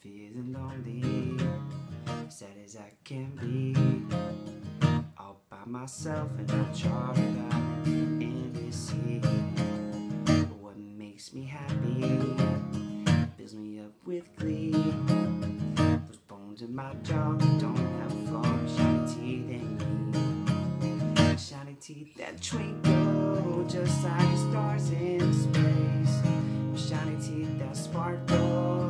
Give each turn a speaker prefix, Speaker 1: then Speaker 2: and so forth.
Speaker 1: feeling lonely, sad as I can be. All by myself and I'm charted out in this sea. What makes me happy fills me up with glee. Those bones in my jaw don't have long, shiny teeth and me. Shiny teeth that twinkle just like the stars in space. Shiny teeth that sparkle.